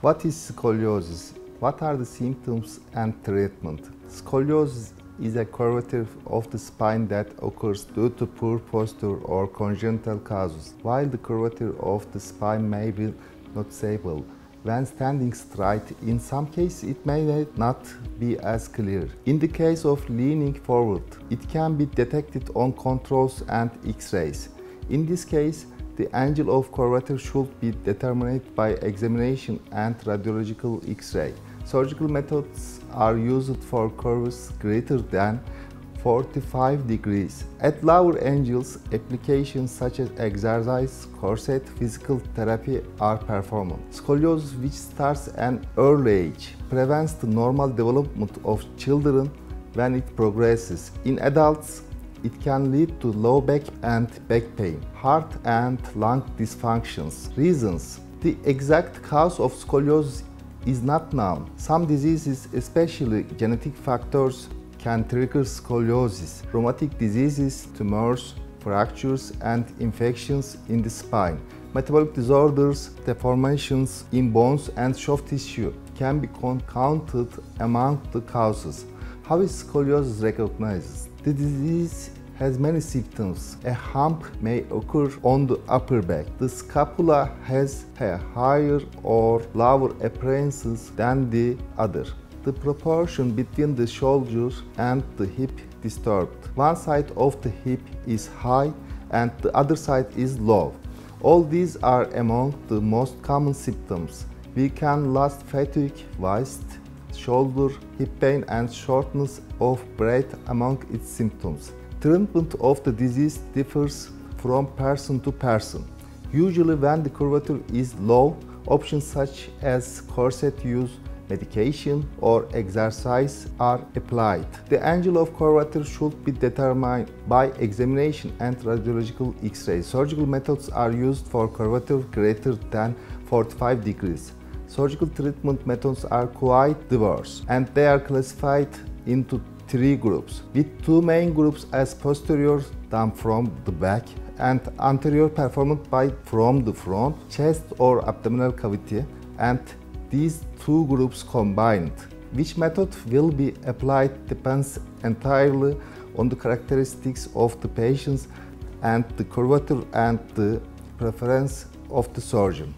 What is scoliosis? What are the symptoms and treatment? Scoliosis is a curvature of the spine that occurs due to poor posture or congenital causes. While the curvature of the spine may be noticeable when standing straight, in some cases it may not be as clear. In the case of leaning forward, it can be detected on controls and X-rays. In this case, the angle of curvature should be determined by examination and radiological X-ray. Surgical methods are used for curves greater than 45 degrees. At lower angles, applications such as exercise, corset, physical therapy are performed. Scoliosis, which starts at an early age, prevents the normal development of children when it progresses. In adults, it can lead to low back and back pain, heart and lung dysfunctions. Reasons The exact cause of scoliosis is not known. Some diseases, especially genetic factors, can trigger scoliosis. Rheumatic diseases, tumors, fractures, and infections in the spine. Metabolic disorders, deformations in bones and soft tissue can be counted among the causes. How is scoliosis recognized? The disease has many symptoms. A hump may occur on the upper back. The scapula has a higher or lower appearance than the other. The proportion between the shoulders and the hip disturbed. One side of the hip is high and the other side is low. All these are among the most common symptoms. We can last fatigue, waist, shoulder, hip pain and shortness of breath among its symptoms. Treatment of the disease differs from person to person. Usually when the curvature is low, options such as corset use, medication or exercise are applied. The angle of curvature should be determined by examination and radiological X-ray. Surgical methods are used for curvature greater than 45 degrees. Surgical treatment methods are quite diverse and they are classified into three groups, with two main groups as posterior done from the back and anterior performed by from the front, chest or abdominal cavity and these two groups combined. Which method will be applied depends entirely on the characteristics of the patients and the curvature and the preference of the surgeon.